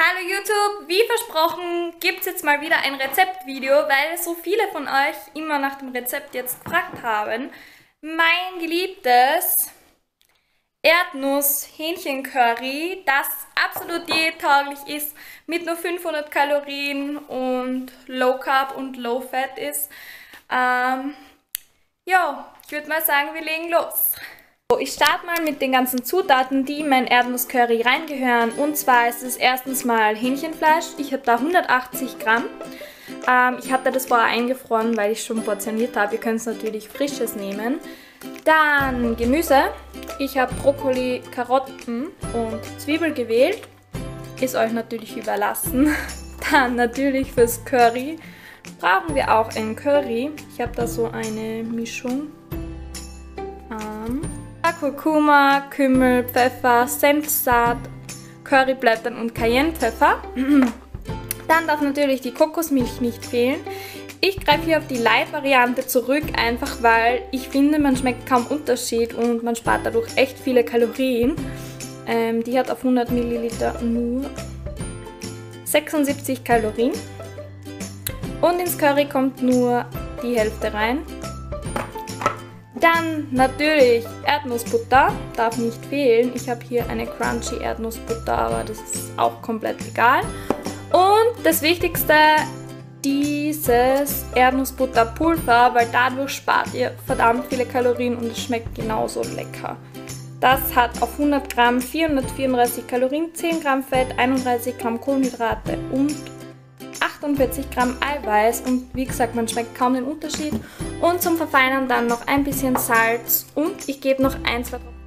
Hallo YouTube, wie versprochen gibt es jetzt mal wieder ein Rezeptvideo, weil so viele von euch immer nach dem Rezept jetzt gefragt haben. Mein geliebtes Erdnuss-Hähnchen-Curry, das absolut diättauglich ist, mit nur 500 Kalorien und Low Carb und Low Fat ist. Ähm, ja, ich würde mal sagen, wir legen los. Ich starte mal mit den ganzen Zutaten, die in mein Erdnusscurry reingehören. Und zwar ist es erstens mal Hähnchenfleisch. Ich habe da 180 Gramm. Ähm, ich hatte das vorher eingefroren, weil ich schon portioniert habe. Ihr könnt natürlich frisches nehmen. Dann Gemüse. Ich habe Brokkoli, Karotten und Zwiebel gewählt. Ist euch natürlich überlassen. Dann natürlich fürs Curry brauchen wir auch ein Curry. Ich habe da so eine Mischung. Ähm, Kurkuma, Kümmel, Pfeffer, Senfsaat, Curryblättern und Cayennepfeffer. Dann darf natürlich die Kokosmilch nicht fehlen. Ich greife hier auf die Light-Variante zurück, einfach weil ich finde, man schmeckt kaum Unterschied und man spart dadurch echt viele Kalorien. Ähm, die hat auf 100 Milliliter nur 76 Kalorien. Und ins Curry kommt nur die Hälfte rein. Dann natürlich Erdnussbutter, darf nicht fehlen. Ich habe hier eine crunchy Erdnussbutter, aber das ist auch komplett egal. Und das Wichtigste, dieses Erdnussbutterpulver, weil dadurch spart ihr verdammt viele Kalorien und es schmeckt genauso lecker. Das hat auf 100 Gramm 434 Kalorien, 10 Gramm Fett, 31 Gramm Kohlenhydrate und 48 Gramm Eiweiß und wie gesagt, man schmeckt kaum den Unterschied. Und zum Verfeinern dann noch ein bisschen Salz und ich gebe noch ein, zwei Tropfen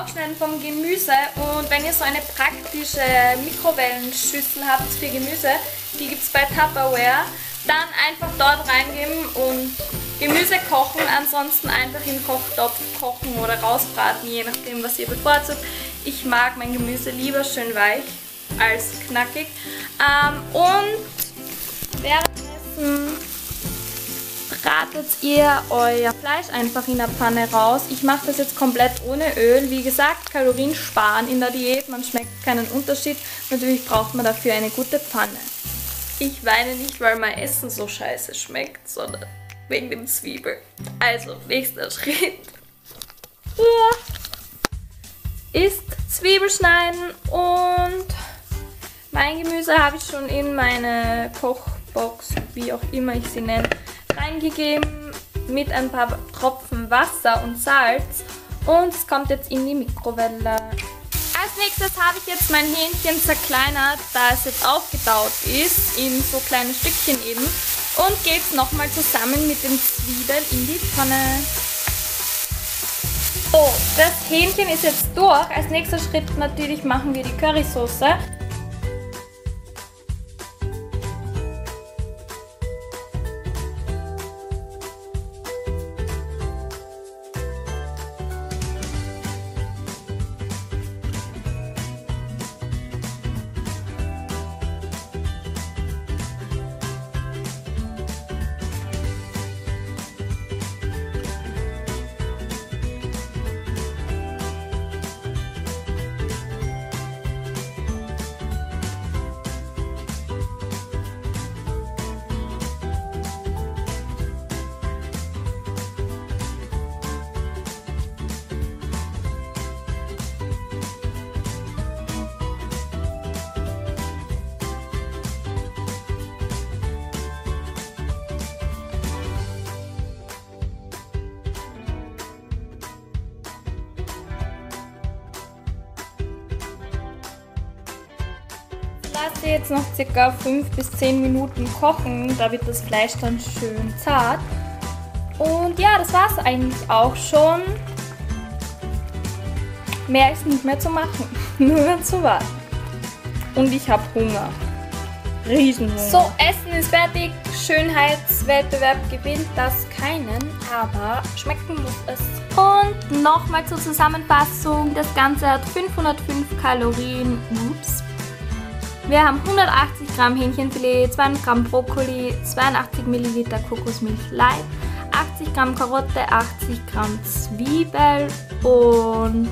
Aufschneiden vom Gemüse und wenn ihr so eine praktische Mikrowellenschüssel habt für Gemüse, die gibt es bei Tupperware, dann einfach dort reingeben und Gemüse kochen, ansonsten einfach im Kochtopf kochen oder rausbraten, je nachdem was ihr bevorzugt. Ich mag mein Gemüse lieber schön weich als knackig. Ähm, und währenddessen bratet ihr euer Fleisch einfach in der Pfanne raus. Ich mache das jetzt komplett ohne Öl. Wie gesagt, Kalorien sparen in der Diät, man schmeckt keinen Unterschied. Natürlich braucht man dafür eine gute Pfanne. Ich weine nicht, weil mein Essen so scheiße schmeckt, sondern wegen dem Zwiebel. Also, nächster Schritt. Ist Zwiebel schneiden und mein Gemüse habe ich schon in meine Kochbox, wie auch immer ich sie nenne, reingegeben mit ein paar Tropfen Wasser und Salz und es kommt jetzt in die Mikrowelle. Als nächstes habe ich jetzt mein Hähnchen zerkleinert, da es jetzt aufgetaut ist, in so kleine Stückchen eben und gebe es nochmal zusammen mit den Zwiebeln in die Pfanne. So, das Hähnchen ist jetzt durch. Als nächster Schritt natürlich machen wir die Currysoße. Lasse jetzt noch ca. 5 bis 10 Minuten kochen. Da wird das Fleisch dann schön zart. Und ja, das war es eigentlich auch schon. Mehr ist nicht mehr zu machen. Nur zu warten. Und ich habe Hunger. Riesenhunger. So, Essen ist fertig. Schönheitswettbewerb gewinnt das keinen, aber schmecken muss es. Und nochmal zur Zusammenfassung. Das Ganze hat 505 Kalorien. Ups Wir haben 180 Gramm Hähnchenfilet, 200 Gramm Brokkoli, 82 Milliliter Kokosmilch Light, 80 Gramm Karotte, 80 Gramm Zwiebel und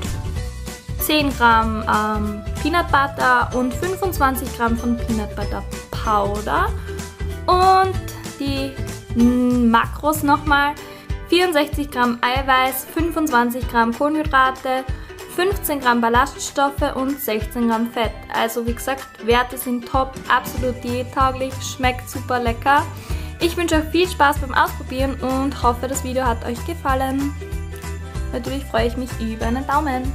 10 Gramm ähm, Peanut Butter und 25 Gramm von Peanut Butter Powder. Und die Makros nochmal. 64 Gramm Eiweiß, 25 Gramm Kohlenhydrate, 15 Gramm Ballaststoffe und 16 Gramm Fett. Also wie gesagt, Werte sind top, absolut diättauglich, schmeckt super lecker. Ich wünsche euch viel Spaß beim Ausprobieren und hoffe, das Video hat euch gefallen. Natürlich freue ich mich über einen Daumen.